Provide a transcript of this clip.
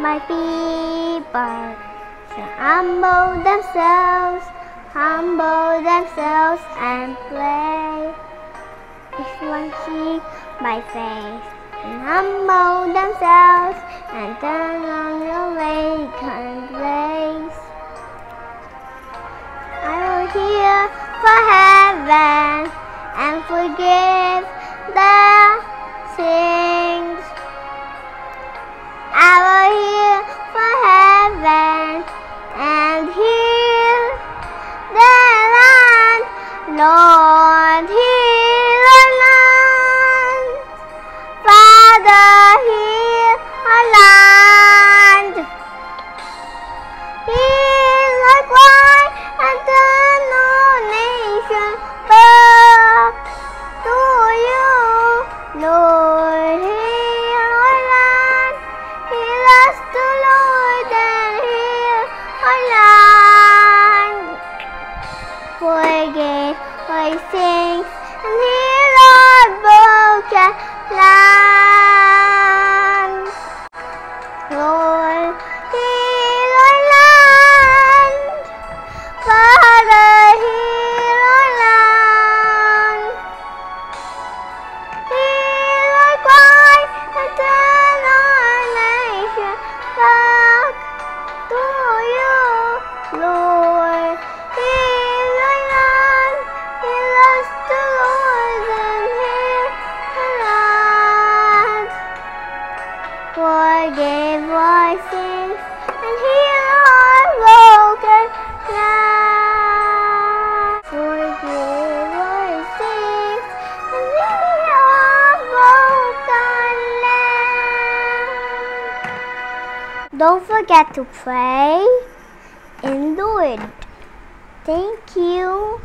my people shall humble themselves, humble themselves and pray. If one see my face and humble themselves and turn on your vacant place. I will hear for heaven and forgive Heal And broken. Forgive sins and heal our broken land. Don't forget to pray and do it. Thank you.